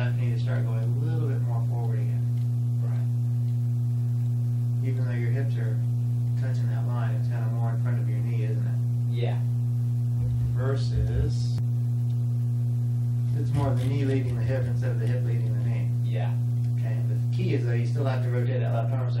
left knee to start going a little bit more forward again. Right. Even though your hips are touching that line, it's kind of more in front of your knee, isn't it? Yeah. Versus, it's more the knee leading the hip instead of the hip leading the knee. Yeah. Okay, but the key is that you still have to rotate that left arm so